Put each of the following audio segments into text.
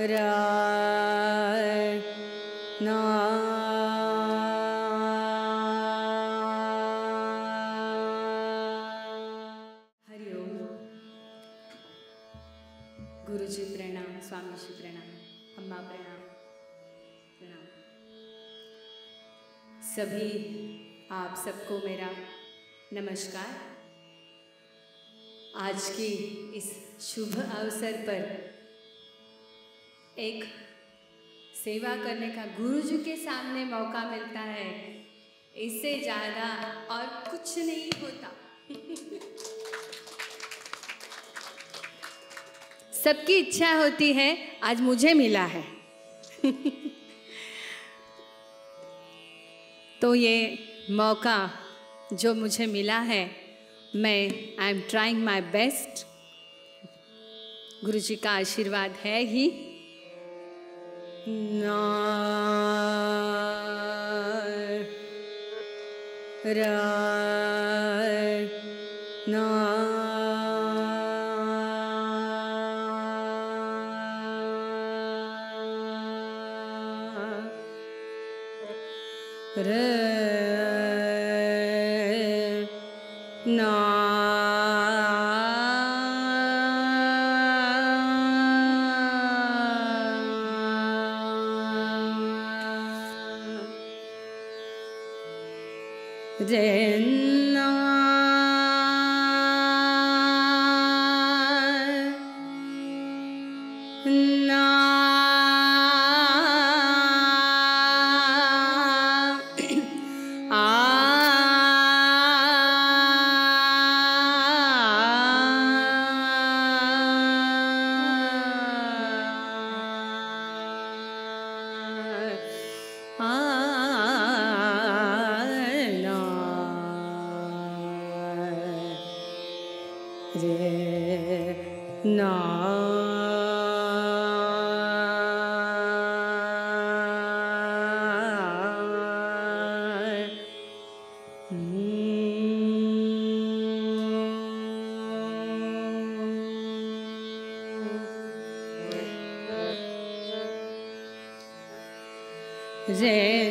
प्रणाम प्रणाम सभी आप सबको मेरा नमस्कार। आज की इस शुभ अवसर पर एक सेवा करने का गुरु जी के सामने मौका मिलता है। इससे ज़्यादा और कुछ नहीं होता। सबकी इच्छा होती है, आज मुझे मिला है। तो ये मौका जो मुझे मिला है, मैं I am trying my best गुरु जी का आशीर्वाद है ही। ना रे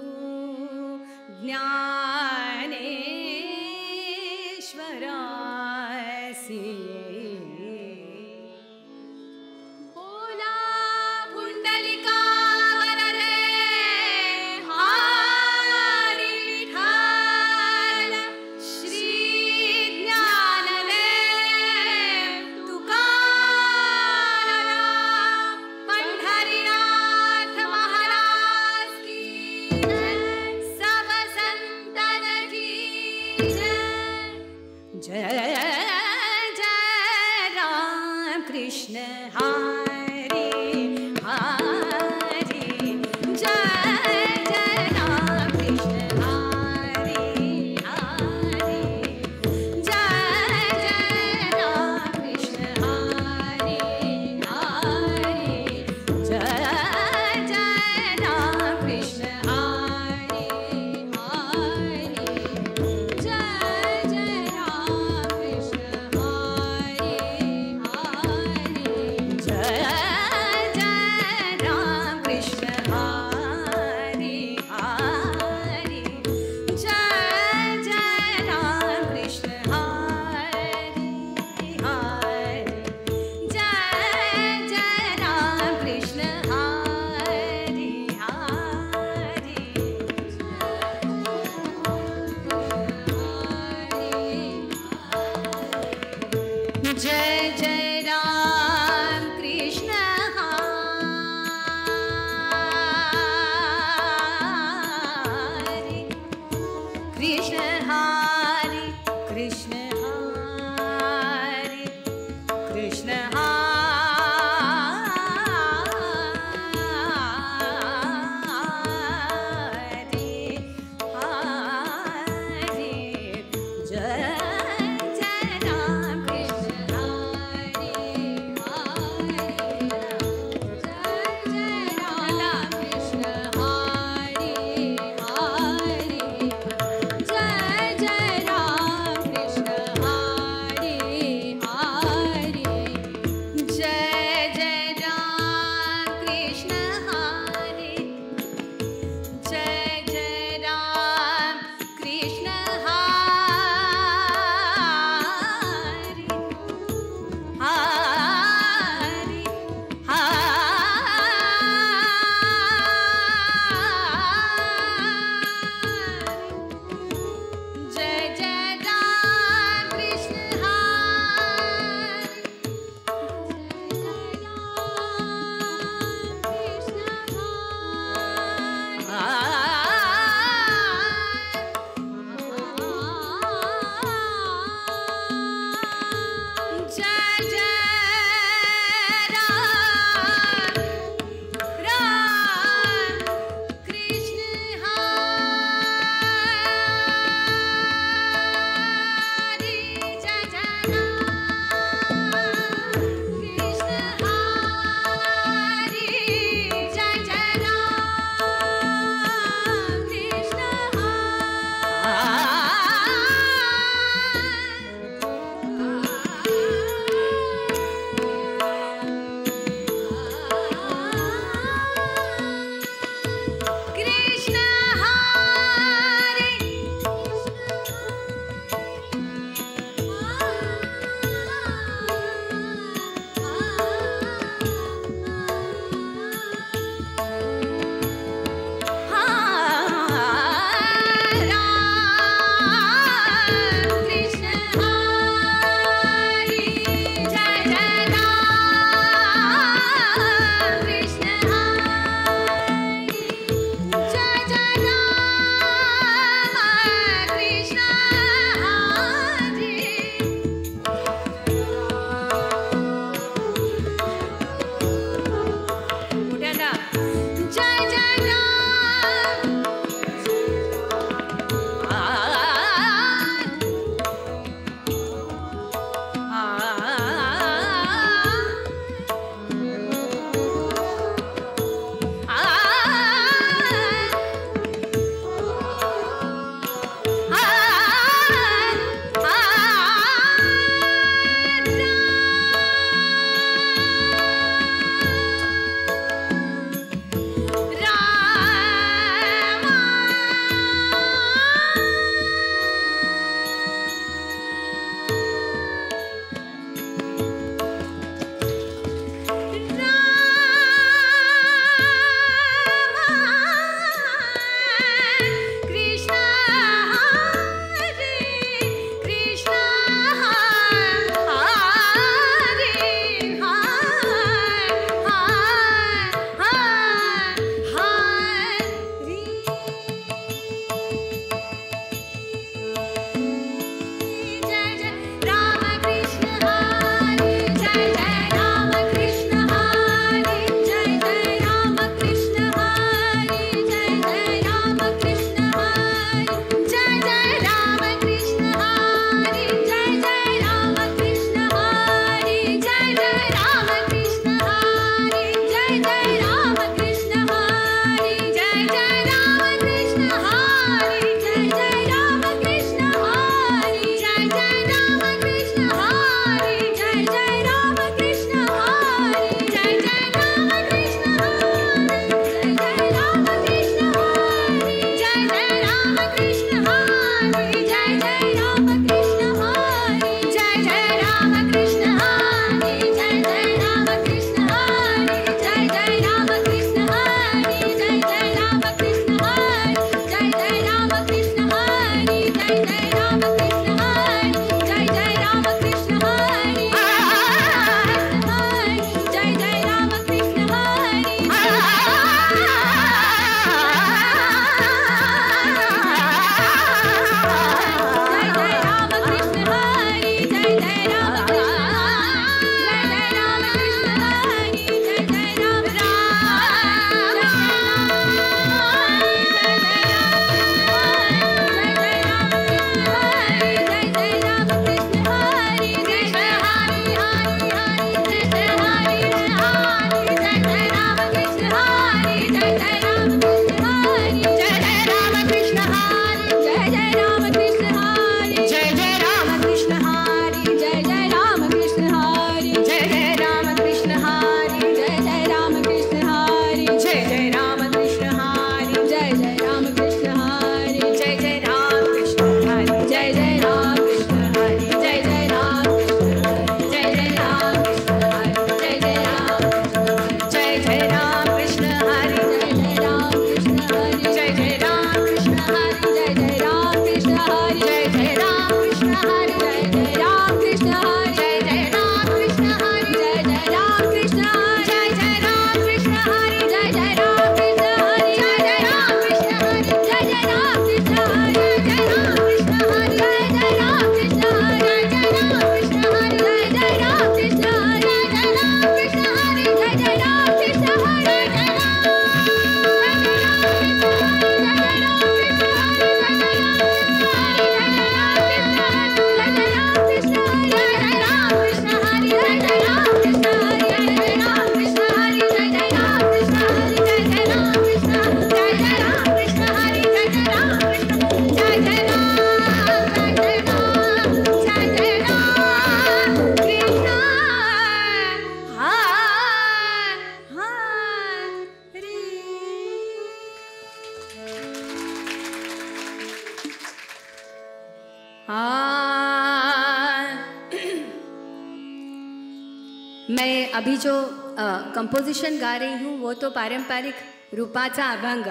कंपोजिशन गा रही हूँ, वो तो पारंपरिक रूपाचा अभंग।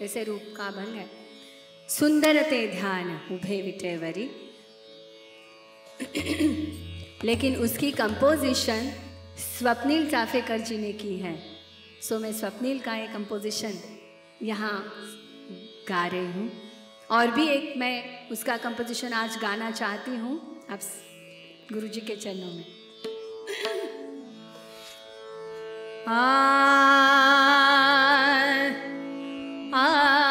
जैसे रूप का अभंग है। सुंदर ते ध्यान उभे विटेवरी लेकिन उसकी कंपोजिशन स्वप्निल चाफेकर जी ने की है। सो मैं स्वप्निल का एक कंपोजिशन यहाँ गा रही हूँ। और भी एक मैं उसका कंपोजिशन आज गाना चाहती हूँ। आप गुरु जी के चरणों में। ah I.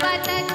पतति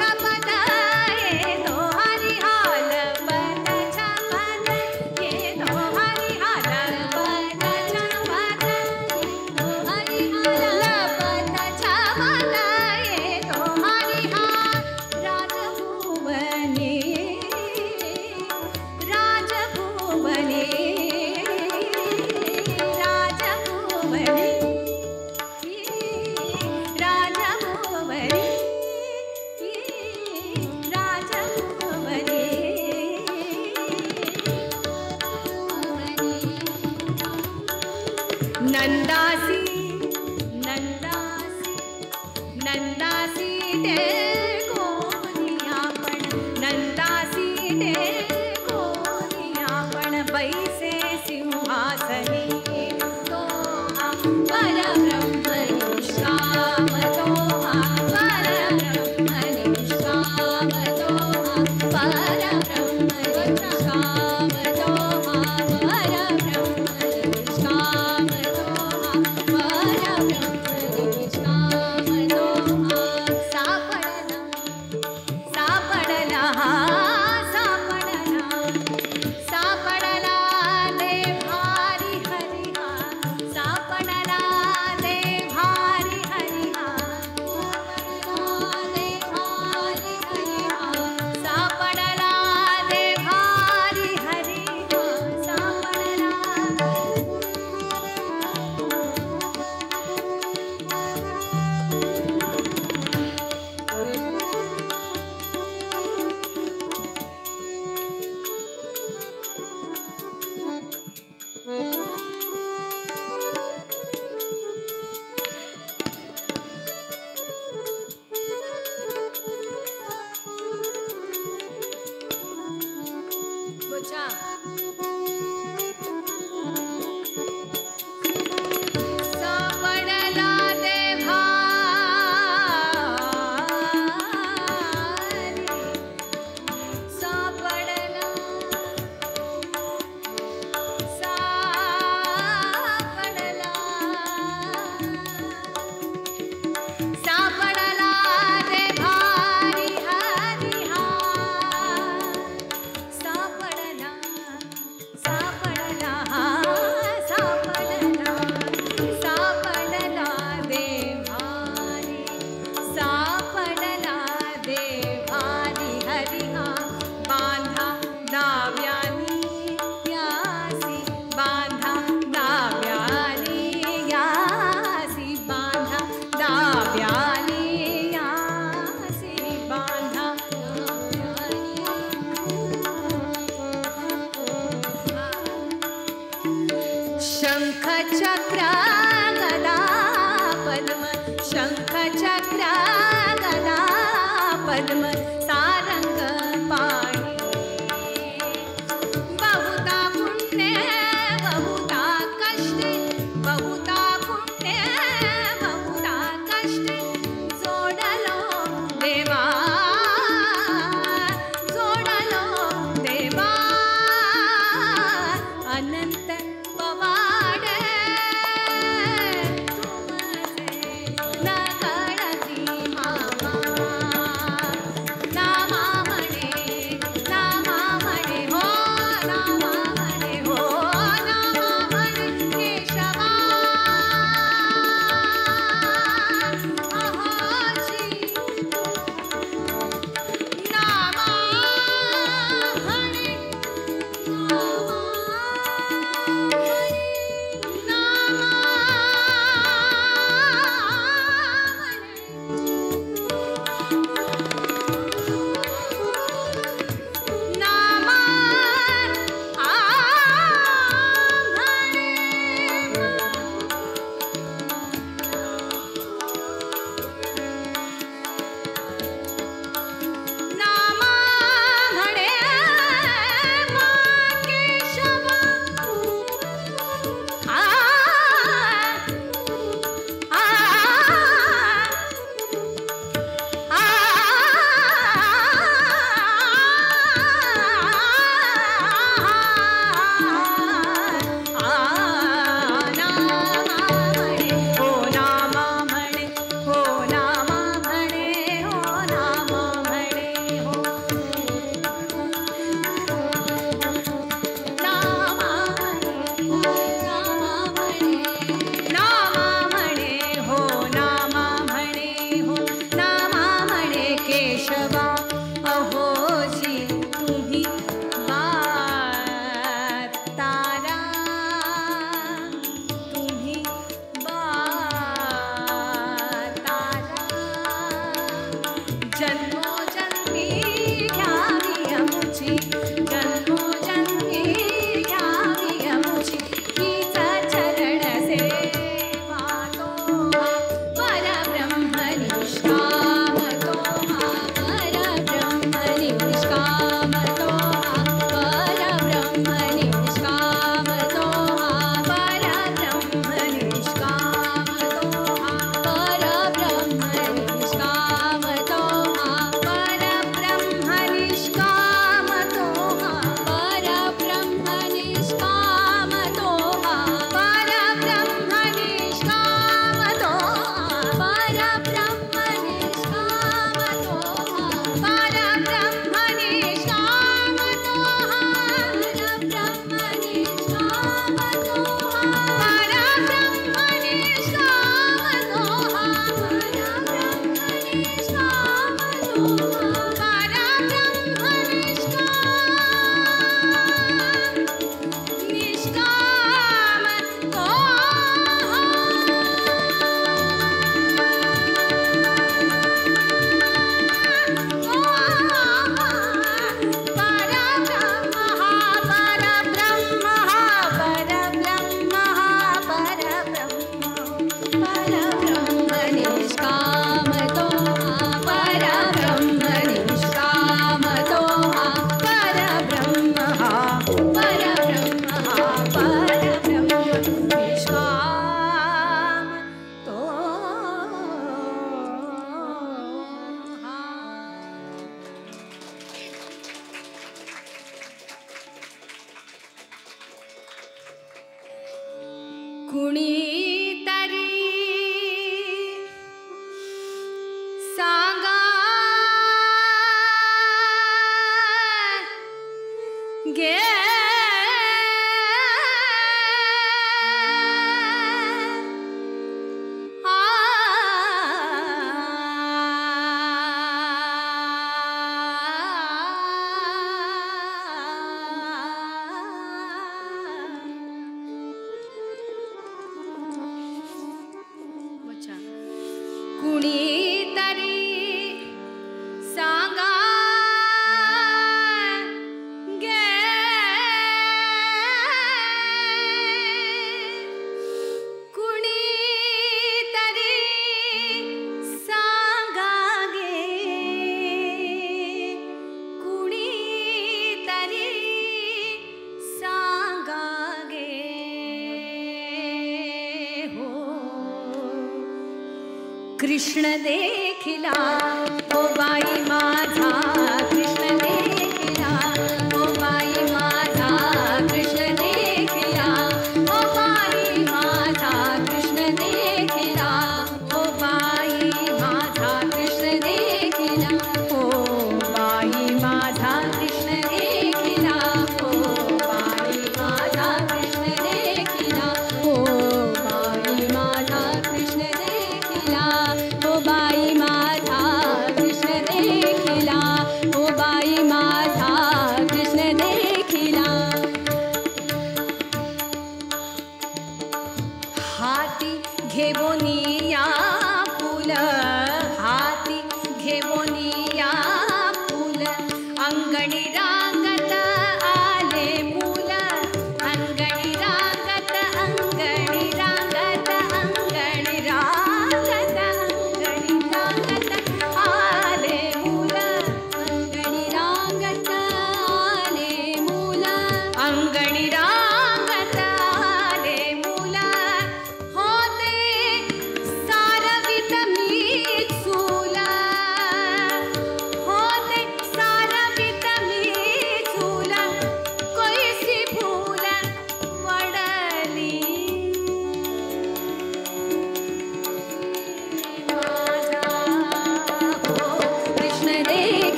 again.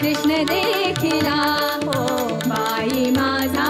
कृष्ण देखिला हो बाई माझा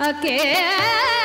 Okay.